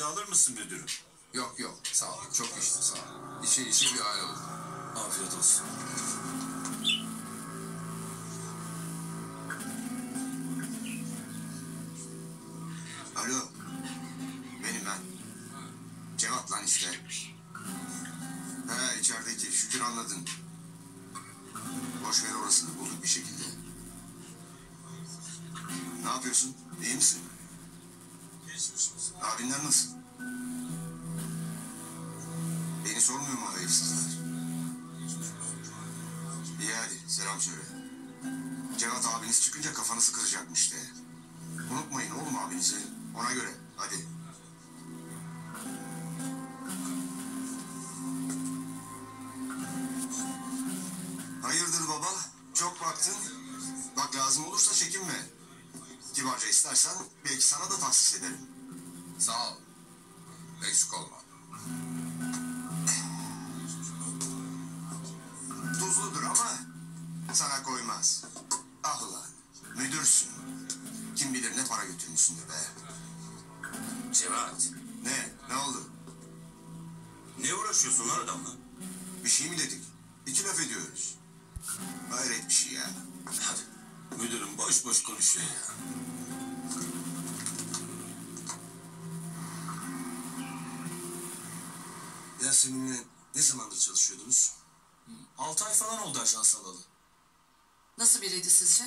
de alır mısın müdürüm? Yok yok sağ ol. Çok içti sağ ol. İçe içe bir hal oldu. Afiyet olsun. Alo. Benim ben. Cevat lan işte. He içerideki şükür anladın. Boş ver orasını bulduk bir şekilde. Ne yapıyorsun? İyi misin? Abinler nasıl? Beni sormuyor mu hayırsızlar? İyi hadi selam söyle. Cevat abiniz çıkınca kafanızı kıracakmış de. Unutmayın oğlum abinizi. Ona göre. Hadi. Hayırdır baba? Çok baktın. Bak lazım olursa çekinme. Kibarca istersen belki sana da tahsis ederim. Sağ ol. Eksik olma. Tuzludur ama sana koymaz. Ah ulan müdürsün. Kim bilir ne para götürmüşsündür be. Cevat, Ne? Ne oldu? ne uğraşıyorsun lan adamla? Bir şey mi dedik? İki laf ediyoruz. Hayret bir şey ya. Hadi. Müdürüm boş boş konuşuyor ya. Yasemin'le ne zamandır çalışıyordunuz? 6 ay falan oldu ajans alalı. Nasıl biriydi sizce?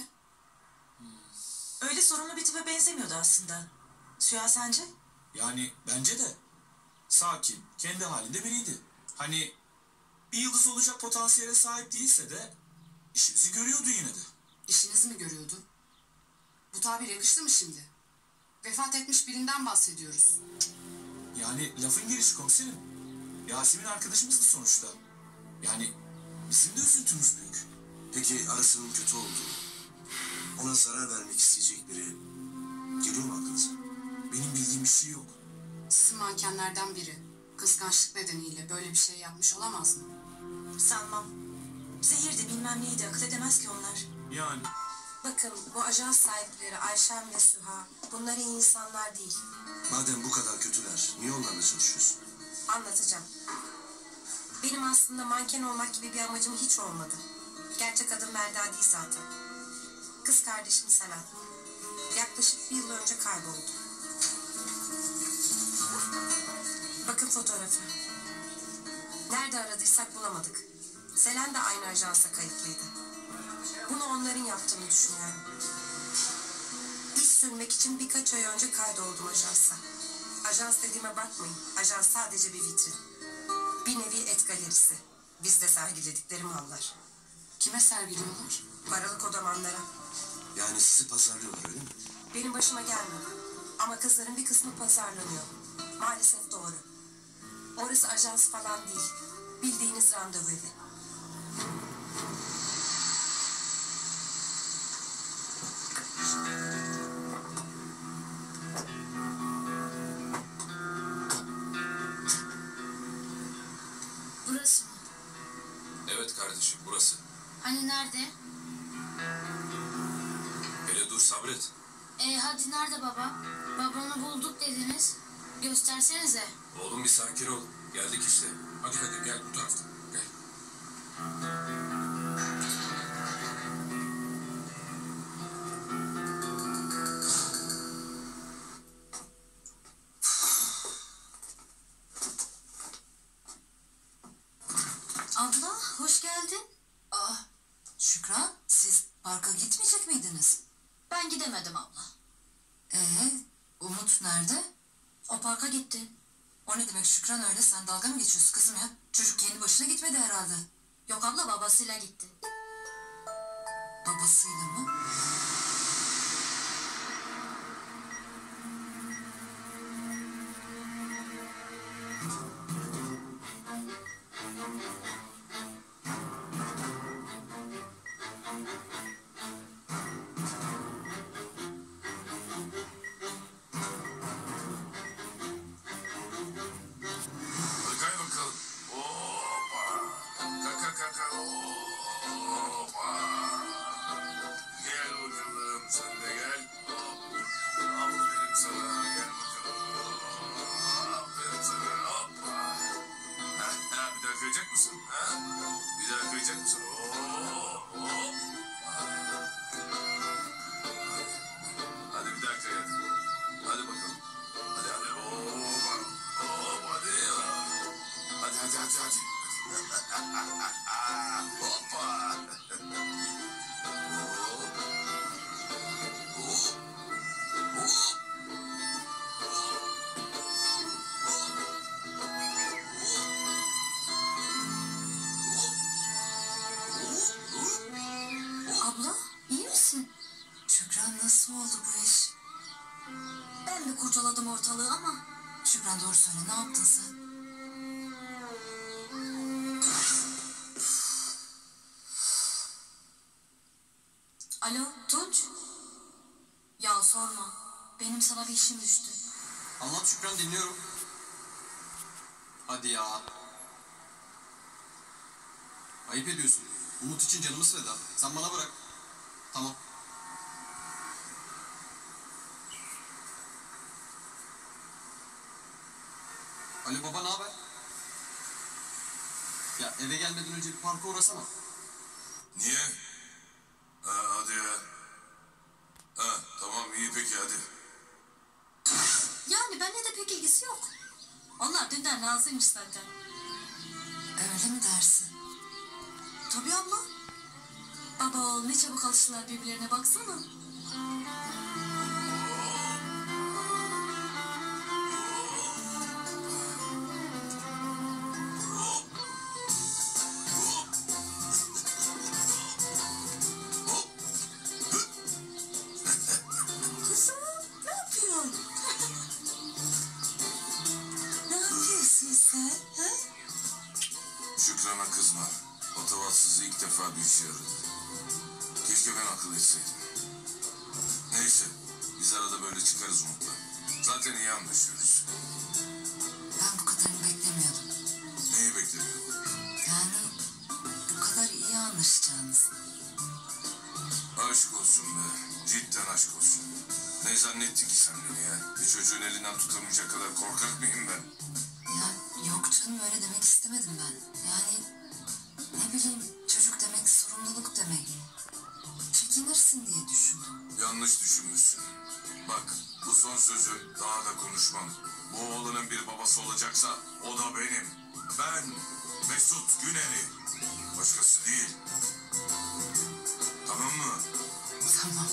Öyle sorunlu bir tipe benzemiyordu aslında. Süha sence? Yani bence de. Sakin, kendi halinde biriydi. Hani bir yıldız olacak potansiyele sahip değilse de işimizi görüyordu yine de. İşinizi mi görüyordu? Bu tabir yakıştı mı şimdi? Vefat etmiş birinden bahsediyoruz. Yani lafın gelişi komiserim. Yasemin arkadaşımızdı sonuçta. Yani bizim de üzüntümüz büyük. Peki arasının kötü olduğu, ona zarar vermek isteyecek biri geliyor mu aklınıza? Benim bildiğim bir şey yok. Sizin mankenlerden biri kıskançlık nedeniyle böyle bir şey yapmış olamaz mı? Sanmam. Zehirdi bilmem neydi akıl edemez ki onlar. Yani Bakın bu ajans sahipleri Ayşem ve Süha bunlar iyi insanlar değil. Madem bu kadar kötüler, niye onlarla çalışıyorsun? Anlatacağım. Benim aslında manken olmak gibi bir amacım hiç olmadı. Gerçek adım Melda değil zaten. Kız kardeşim Selen. Yaklaşık bir yıl önce kayboldu. Bakın fotoğrafı. Nerede aradıysak bulamadık. Selen de aynı ajansa kayıtlıydı. Bunu onların yaptığını düşünüyorum. İş sürmek için birkaç ay önce kaydoldum ajansa. Ajans dediğime bakmayın. Ajans sadece bir vitrin. Bir nevi et galerisi. Bizde sergiledikleri mallar. Kime sergiliyorlar? Paralı kodamanlara. Yani sizi pazarlıyorlar öyle mi? Benim başıma gelmedi. Ama kızların bir kısmı pazarlanıyor. Maalesef doğru. Orası ajans falan değil. Bildiğiniz randevu evi. Hani nerede? Hele dur sabret. E hadi nerede baba? Babamı bulduk dediniz. Göstersenize. Oğlum bir sakin ol. Geldik işte. Hadi hadi gel bu taraftan. Gel. Miydiniz? Ben gidemedim abla. Ee Umut nerede? O parka gitti. O ne demek Şükran öyle sen dalga mı geçiyorsun kızım ya? Çocuk kendi başına gitmedi herhalde. Yok abla babasıyla gitti. Babasıyla mı? Hadi. Hoppa. Abla iyi misin? Şükran nasıl oldu bu iş? Ben de kurcaladım ortalığı ama. Şükran doğru söyle ne yaptın sen? Alo Tunç. Ya sorma. Benim sana bir işim düştü. Anlat Şükran dinliyorum. Hadi ya. Ayıp ediyorsun. Umut için canımız feda. Sen bana bırak. Tamam. Alo baba ne haber? Ya eve gelmeden önce bir parka uğrasana. Niye? Ha, hadi ya. Ha, tamam iyi peki hadi. Yani benimle de pek ilgisi yok. Onlar dünden razıymış zaten. Öyle mi dersin? Tabii abla. Baba oğul ne çabuk alıştılar birbirlerine baksana. Şükran'a kızma. O tavatsızı ilk defa bir işe yaradı. Keşke ben akıl etseydim. Neyse. Biz arada böyle çıkarız Umut'la. Zaten iyi anlaşıyoruz. Ben bu kadarını beklemiyordum. Neyi bekledin? Yani bu kadar iyi anlaşacağınız. Aşk olsun be. Cidden aşk olsun. Ne zannettin ki sen beni ya? Bir çocuğun elinden tutamayacak kadar korkak mıyım ben? Canım öyle demek istemedim ben. Yani ne bileyim çocuk demek sorumluluk demek. Çekinirsin diye düşündüm. Yanlış düşünmüşsün. Bak bu son sözü daha da konuşmam. Bu oğlanın bir babası olacaksa o da benim. Ben Mesut Güner'i. Başkası değil. Tamam mı? Tamam.